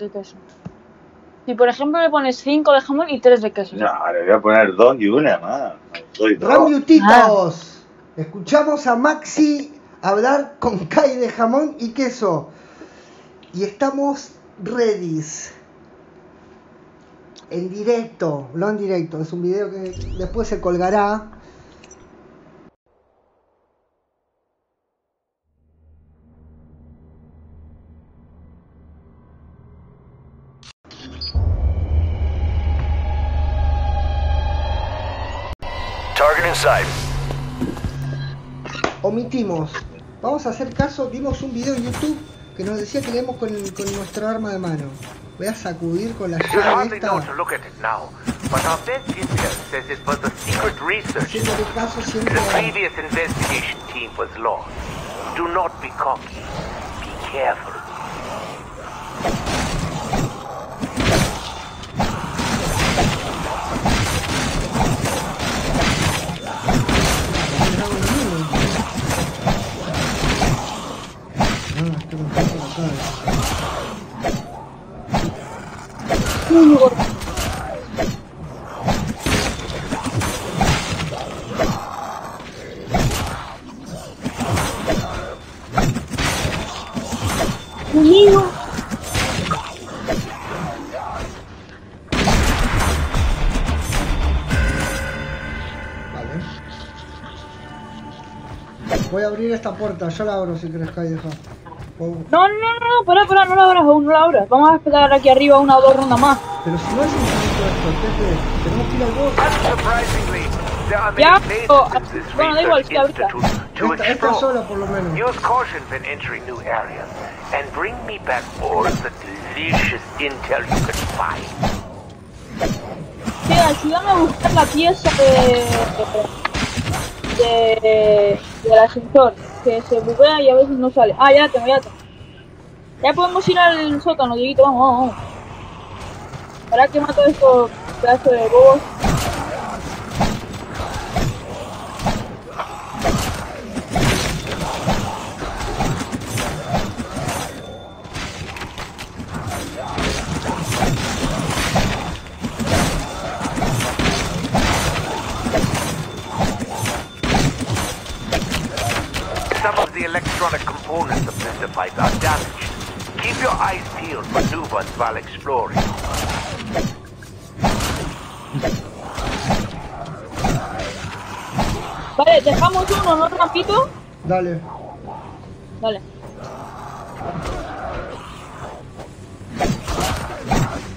¿Qué queso? Si por ejemplo le pones 5 de jamón y 3 de queso. No, le voy a poner dos y una más. Doy dos. Ramiutitos. Escuchamos a Maxi hablar con Kai de jamón y queso. Y estamos ready. En directo, no en directo, es un video que después se colgará. Target in sight. Omitimos. Vamos a hacer caso, vimos un video en YouTube que nos decía que leemos con, con nuestro arma de mano. Voy a sacudir con la llave esta. to look at it now, but our best intel says it was a secret research. Haciéndole caso siempre The a... previous investigation team was lost. Do not be cocky. Be careful. Voy a abrir esta puerta, yo la abro si querés, Kai, deja. Oh, No, no, no, no, pará, pará, no la abras aún, no la abras. Vamos a esperar aquí arriba una o dos rondas más. Pero si no es infinito esto, ¿qué haces? Tenemos que ir al in this bueno, da igual, sí, ahorita. Esta, esta sola por lo menos. Use caution when entering new areas, and bring me back all the delicious intel you can find. Sí, ayúdame a buscar la pieza de. de. del ascensor. Que se buguea y a veces no sale. Ah, ya tengo, ya. Ya podemos ir al sótano, Dieguito, vamos, vamos, vamos. Para que mato estos pedazos de bobos. Some of the electronic components of this device are damaged. Keep your eyes peeled for new ones while exploring. Vale, dejamos uno, ¿no, Rampito? Dale. Dale.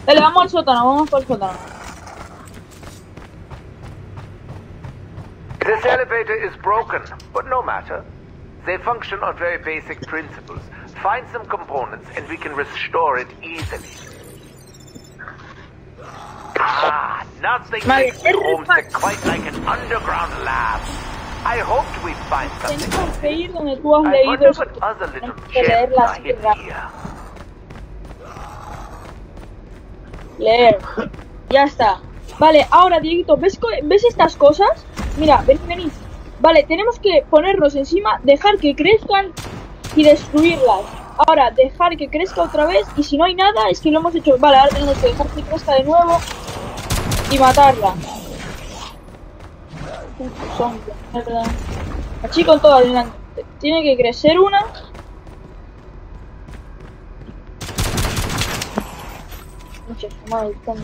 Dale, vamos al sótano, vamos por el sótano. This elevator is broken, but no matter. They function on very basic principles. Find some components and we can restore it easily. Ah, nothing Vale, makes es homesick quite like an underground lab. I hoped we'd find something. Tenemos que ir donde tú has I wonder what other little Tenemos que leer gems are hidden here. Leer. Ya está. Vale, ahora, Dieguito, ¿ves, ¿ves estas cosas? Mira, ven, venid. Vale, tenemos que ponernos encima, dejar que crezcan y destruirlas. Ahora, dejar que crezca otra vez y si no hay nada, es que lo hemos hecho. Vale, ahora tenemos que dejar que crezca de nuevo y matarla. Uf, con todo adelante. Tiene que crecer una. Mucha su madre, está muy-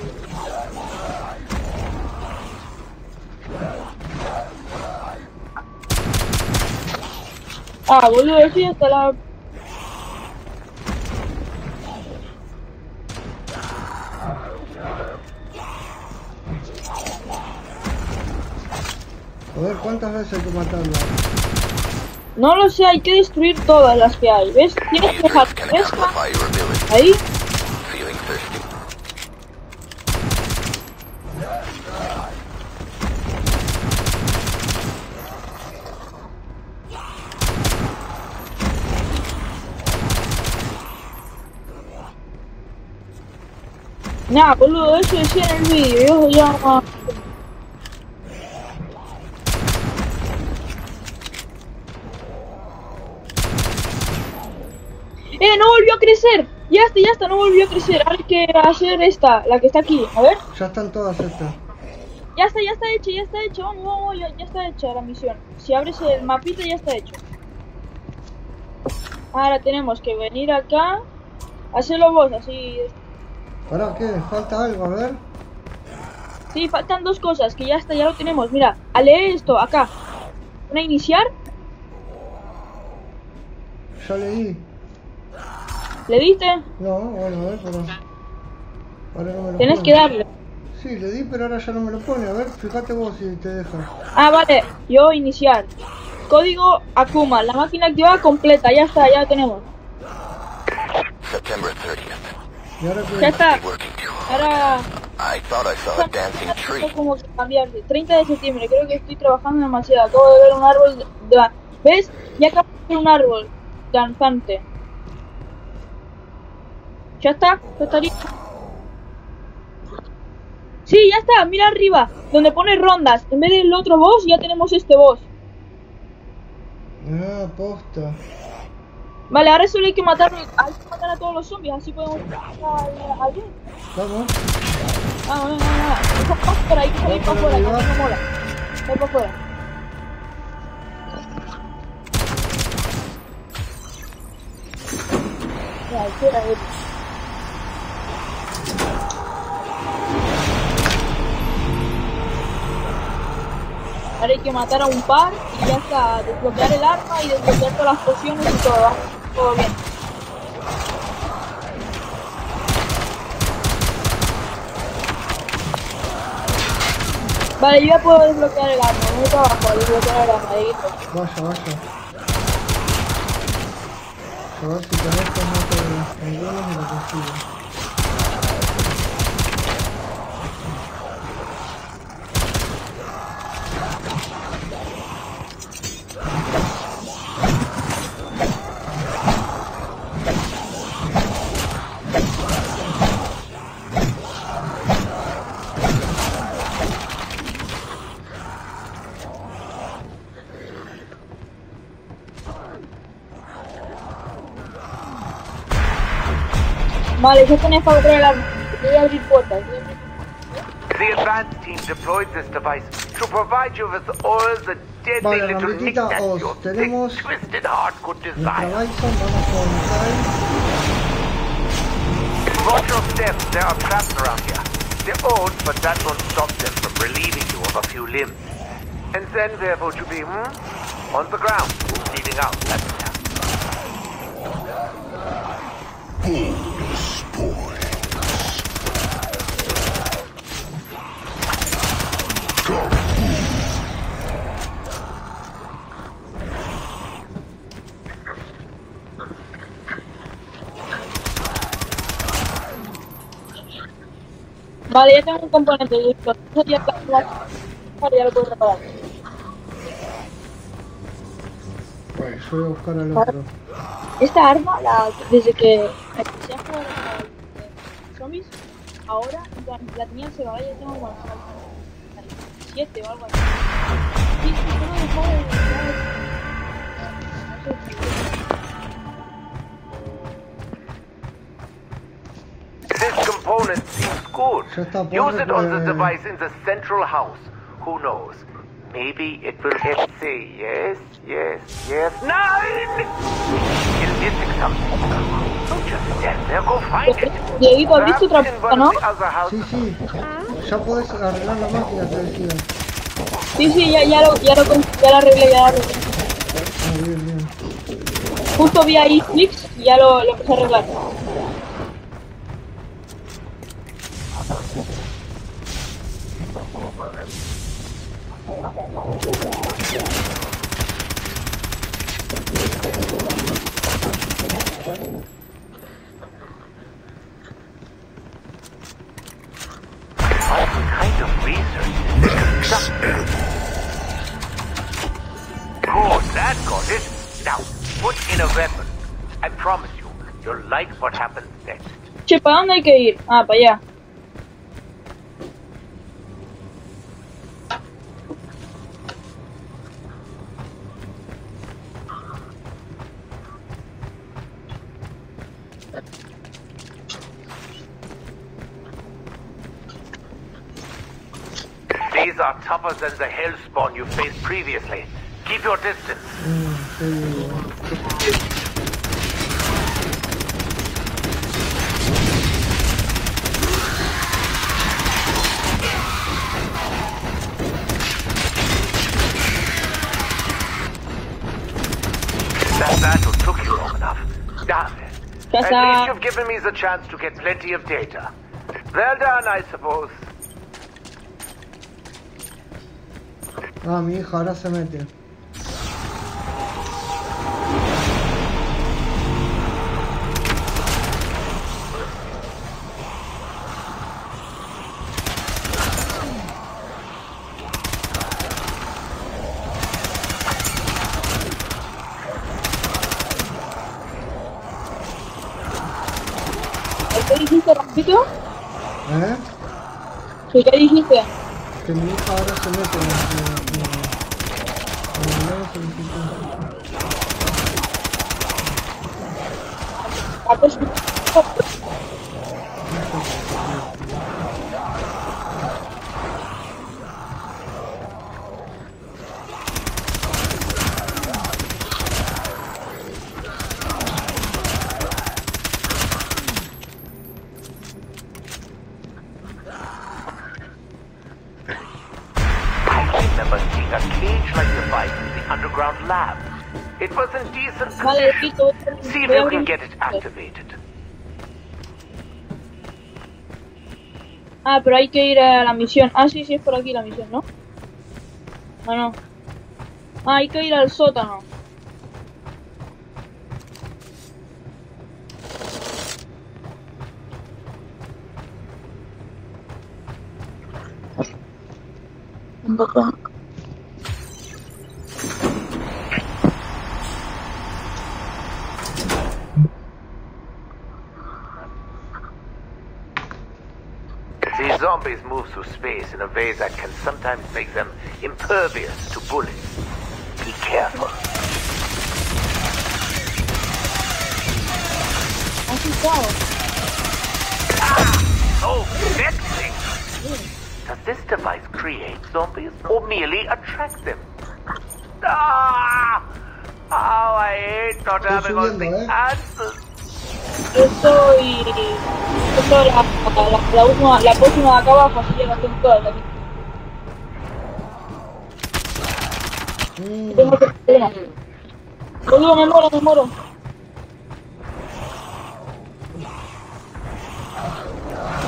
Ah, boludo, eso ya está la... Joder, ¿cuántas veces hay que matarla? No lo sé, hay que destruir todas las que hay. ¿Ves? Tienes que dejar crezca. Ahí. Nah, boludo, eso decía en el vídeo. Yo ya... ¡Eh, no volvió a crecer! Ya está, ya está, no volvió a crecer. Ahora hay que hacer esta, la que está aquí. A ver. Ya están todas estas. Ya está, ya está hecho, ya está hecho. Vamos, vamos, ya, ya está hecha la misión. Si abres el mapita, ya está hecho. Ahora tenemos que venir acá. Hacerlo vos, así. ¿Para qué? ¿Falta algo? A ver. Sí, faltan dos cosas, que ya está, ya lo tenemos. Mira, a leer esto, acá. Una iniciar, Ya leí. ¿le diste? No, bueno, a ver, pero... Ahora no me lo Tenés pone. que darle. Sí, le di, pero ahora ya no me lo pone. A ver, fíjate vos si te deja. Ah, vale, yo iniciar. Código Akuma, la máquina activada completa, ya está, ya lo tenemos. September 30th. Y ahora que... Ya está. Ahora I thought I saw a dancing tree. tengo como que cambiarse. 30 de septiembre, creo que estoy trabajando demasiado. Acabo de ver un árbol de... de- ¿Ves? Ya acabo de ver un árbol danzante. ¿Ya está? ¿Ya estaría? Sí, ya está, mira arriba, donde pone rondas. En vez del otro boss, ya tenemos este boss. Ah, posta. Vale, ahora solo hay que matar, hay que matar a todos los zombies, así podemos a alguien. Vamos. Ah, no, no, no, no. Eso pasa por ahí, que salir para afuera, que no me mola. Sal para afuera. Ya, espera, eh. Ahora hay que matar a un par y ya está, desbloquear el arma y desbloquear todas las pociones y todo, todo bien. Vale, yo ya puedo desbloquear el arma, no trabajo a desbloquear el arma, Dieguito. Vaya, vaya. A ver si con esto algunos y lo consigo. Vale, ya tenés para abrir el arma. Voy a abrir puertas. voy a abrir- The advanced team deployed this device to provide you with all the deadly Vale, little Ramblitita, knickknacks os your thick, twisted heart could desire. Bison, vamos con Kai. Watch your steps, there are traps around here. They're old, but that won't stop them from relieving you of a few limbs. And then where would you be, hmm? On the ground, bleeding out, that's Vale, ya tengo un componente listo. Eso ya está. Ya lo puedo reparar. Bueno, yo voy a buscar al otro. Esta arma, la, desde que empecé a jugar zombies, ahora la tenía en Sega, ahora ya tengo como 7 o algo así. Sí, sí, no me dejó de Use it on the device in the central house. Who knows? Maybe it will help say yes, yes, yes. Nine! You're missing something. Don't just stand there. Go find it. Dieguito, ¿has visto otra puerta, no? Sí, sí. Ya podés arreglar la máquina, te decía. Sí, sí, ya, ya, lo, ya, lo, ya la arreglé, ya la arreglé. Justo vi ahí Flix y ya lo, lo empecé a arreglar. What kind of research is this tougher than the hellspawn you faced previously. Keep your distance. That battle took you long enough. Damn it. At least you've given me the chance to get plenty of data. Well done, I suppose. Ah, mi hija ahora se mete. Underground lab. It was in decent condition. See if you can get it activated. Ah, pero hay que ir a la misión. Ah, sí, sí, es por aquí la misión, ¿no? Ah, no. Ah, hay que ir al sótano. Un poco. Zombies move through space in a way that can sometimes make them impervious to bullets. Be careful. I can Así claro. Oh, vexing! Does this device create zombies or merely attract them? Ah! How I hate not Estoy having all the subiendo, answers. Yo soy. Yo soy la, la, la última, la próxima de acá abajo, así que las tengo todas aquí. Mm, Tengo que una. Boludo, me muero, me muero.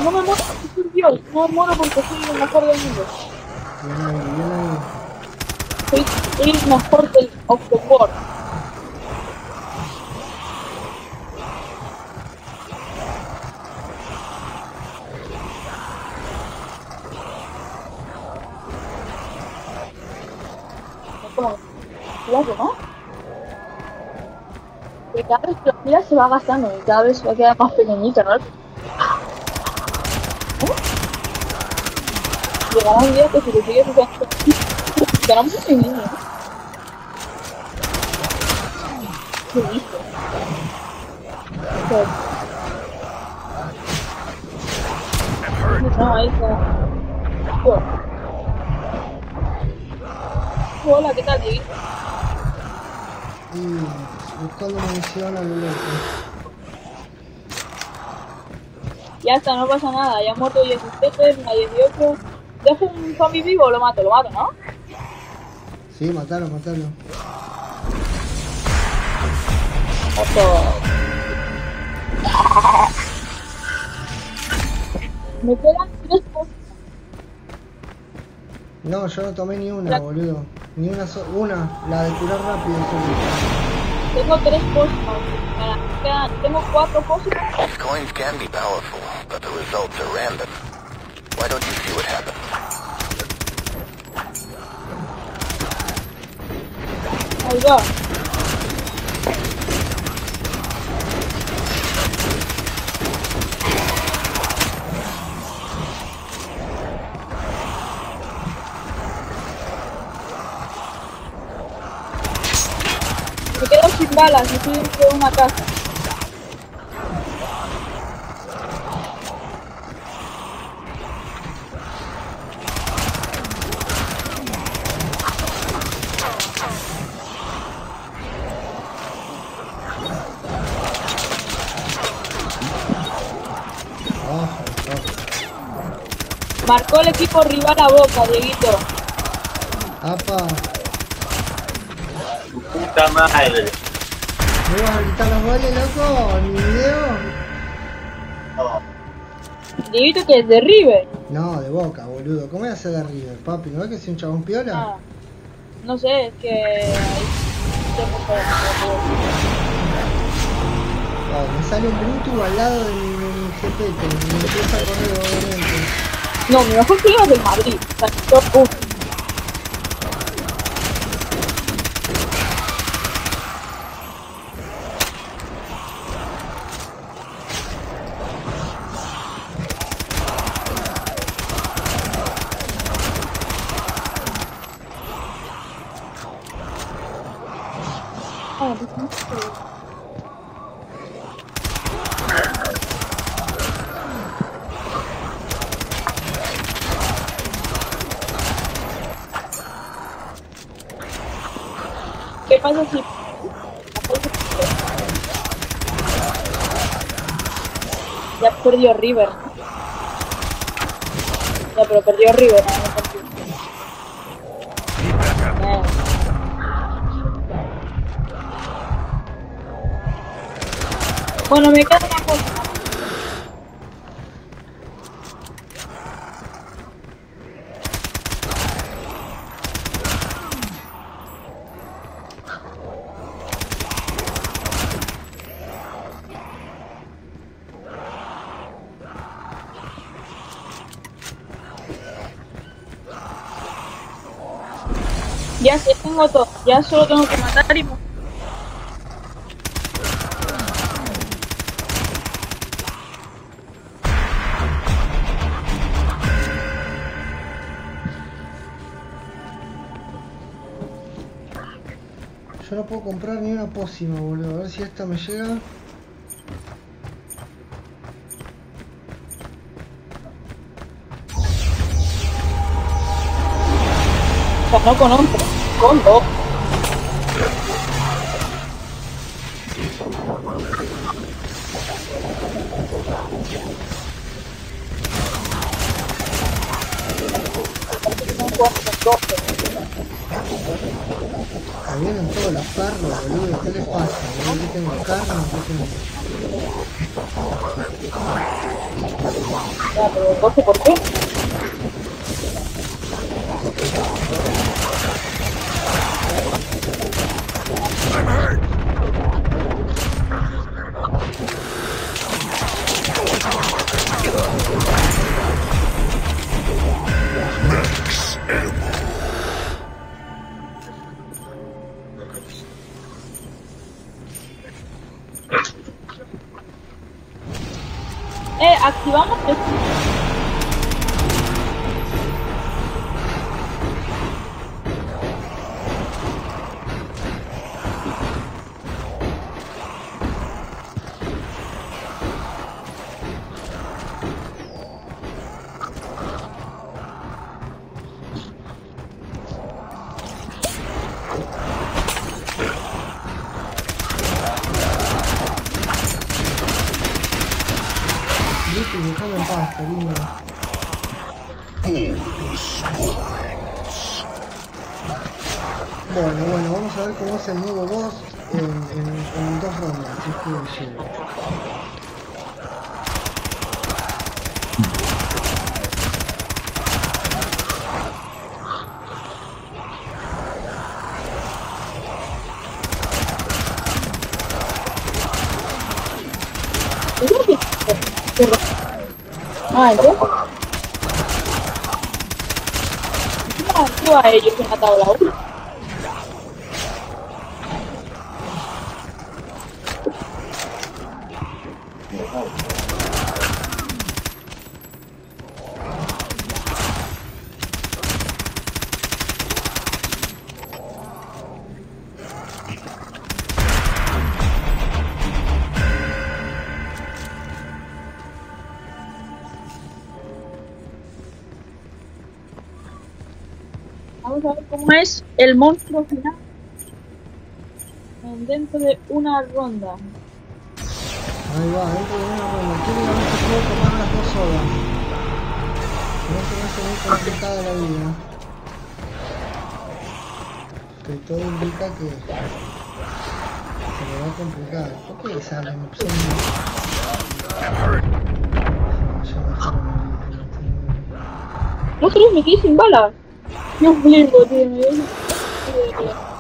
No me muero, por Dios, no me muero porque soy el mejor del mundo. Soy, el mejor del of cuidado, ¿no? Que cada vez que lo miras se va gastando y cada vez va a quedar más pequeñito, ¿no? ¿Eh? Llegará un día que si le sigues usando... Ganamos un niño, ¿no? ¿Qué dices? No, ahí está. Hola, ¿qué tal, Diego? Y buscando munición a lo loco. Ya está, no pasa nada. Ya ha muerto 17, una 18. Dejo un zombie vivo, lo mato, lo mato, ¿no? Sí, matalo, matalo. Me quedan tres cosas. No, yo no tomé ni una, boludo. Ni una sola. Una, la de curar rápido. solo. Tengo tres. Me quedan- Tengo cuatro. These coins can be powerful, but the results are random. Why don't you see what happens? Ahí va. Marcó el equipo rival a Boca, Dieguito. Apa. Puta madre. ¿Me vas a gritar los goles, loco? ¿En mi video? No. Dieguito que es de River. No, de boca, boludo. ¿Cómo voy a hacer de River, papi? ¿No ves que soy un chabón piola? Ah, no sé, es que... que- Oh, me sale un Bluetooth al lado de mi, mi GP, que me empieza a correr, obviamente. No, mi mejor clima es del Madrid. O ¿Qué pasa si... Ya perdió River. Ya, pero perdió River. No. Bueno, me queda Ya sé, tengo todo. Ya solo tengo que matar y... Yo no puedo comprar ni una pócima, boludo. A ver si esta me llega. No con 11, con dos. Me vienen todos los perros, boludo. ¿Qué les pasa? Boludo? ¿Qué tengo carne? ¿Qué tengo? Ya, pero 12 por qué? Es el nuevo boss en, dos rondas, es que a ellos he matado la. El monstruo final. En- Dentro de una ronda. Ahí va, dentro de una ronda. Puedo tomar las dos sodas. Si no se me muy complicada la vida. Que todo indica que se me va a complicar. ¿Por qué salen opciones? No crees, me quedé sin balas. Dios mío, tío. me dio- Can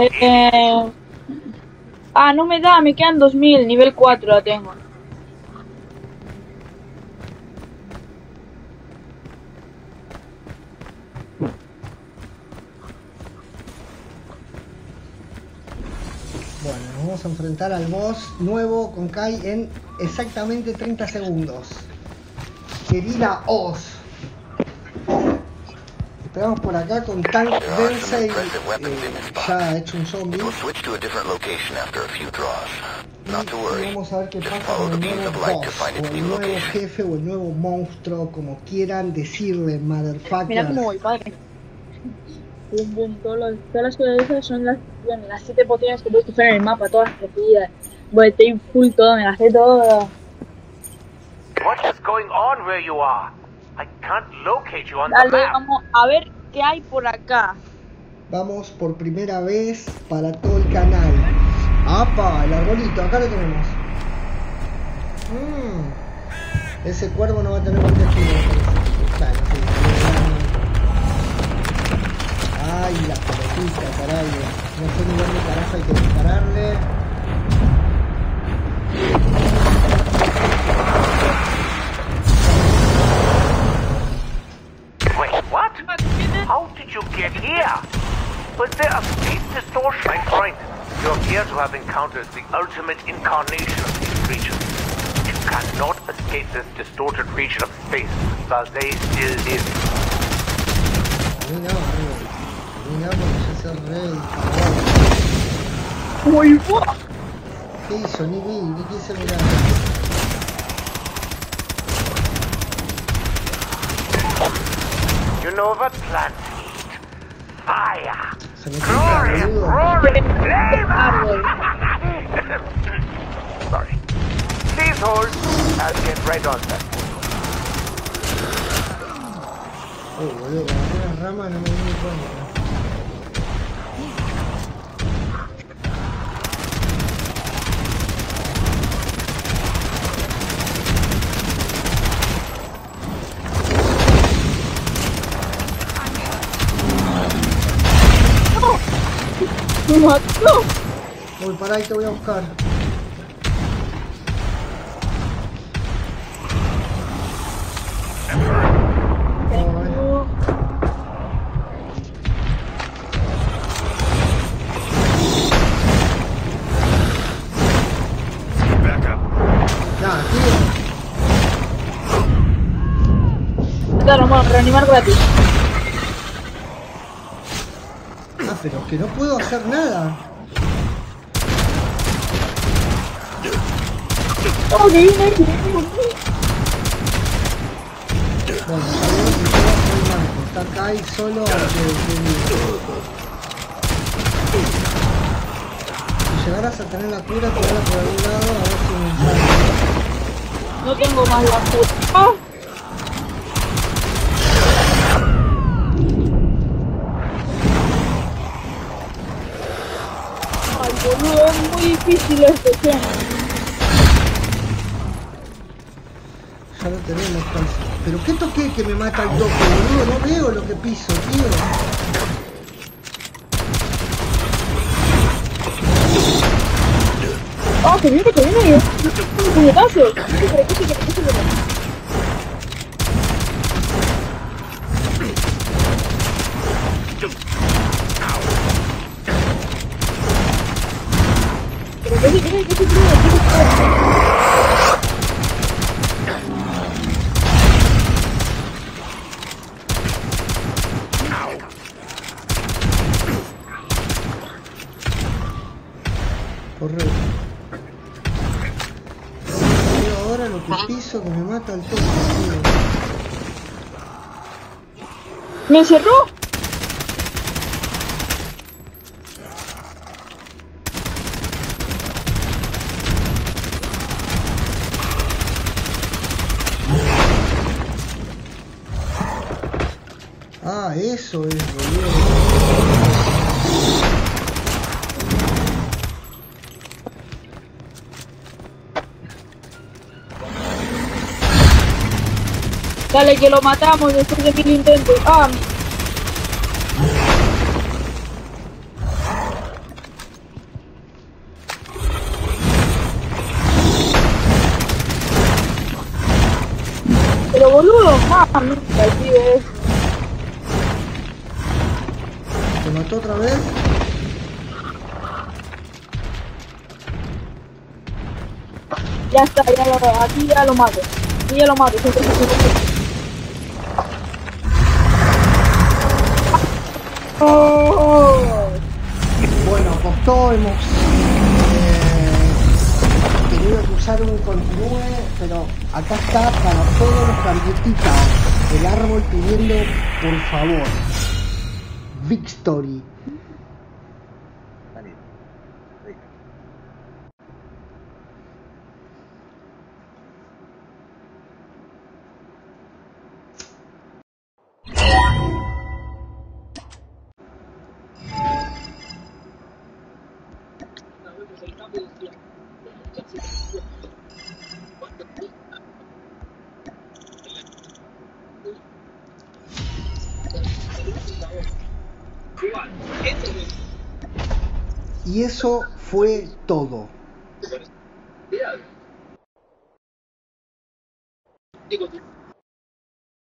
Eh... Ah, no me da, me quedan 2000, nivel 4 la tengo. Bueno, nos vamos a enfrentar al boss nuevo con Kai en exactamente 30 segundos. Querida Oz. Esperamos por acá con Tank Densei eh, ya hecho un zombie. A a Y vamos a ver qué pasa con el nuevo boss, o el nuevo jefe, o el nuevo monstruo, como quieran decirle, motherfucker. Mira cómo voy, padre. Boom, boom, todas las cosas esas son las, bueno, las siete pociones que puedes coger en el mapa, todas repetidas. Voltei full todo, me gasté todo. What is going on where you are? I can't locate you on the Dale, map. vamos a ver qué hay por acá. Vamos por primera vez para todo el canal. ¡Apa! El arbolito, acá lo tenemos. Mm, Ese cuervo no va a tener buen destino, me parece. Bueno, sí, Ay, la pelotita, caray. No sé ni dónde carajo hay que dispararle. How did you get here? Was there a speed distortion? My friend, you appear to have encountered the ultimate incarnation of these creatures. You cannot escape this distorted region of space while they still live. A mí no, amigo. A mí no, porque yo soy rey, por favor. Uy, buah. ¿Qué hizo? Ni vi, ni quise mirar. You know what plants eat? Fire! Se me Glory quita, and boludo. roaring flame! Árbol. Sorry. Please hold. I'll get right on that. Oh, boludo, con algunas ramas no me di ni cuenta. Me. Voy para ahí, te voy a buscar. Claro, vamos a reanimar gratis. Pero que no puedo hacer nada. Oh, viene ahí. Que yo soy manco. Está acá y solo Si llegaras a tener la cura, tirala por algún lado a ver si me sale. No tengo más la puta. Difícil esto, che. Ya lo tenemos casi. Pero qué toqué que me mata el toque, boludo. No veo lo que piso, tío. Ah, que viene, que viene. Puñetazos. ¿Qué se quiere? ¿Qué se quiere? ¿Qué se quiere? Pero ¿qué se quiere? ¿Qué se quiere? ¿Qué se quiere? Corre. Ahora lo que piso que me mata el toque. ¿Me encerró? Ah, eso es, boludo. Dale, que lo matamos después de mil intentos. Ah, Ya está, ya lo, aquí ya lo mato. Aquí ya lo mato. siempre, siempre, siempre. Oh. Bueno, costó, hemos eh, tenido que usar un continúe, pero acá está para todos los tarjetitas. El árbol pidiendo, por favor, Victory. Eso fue todo.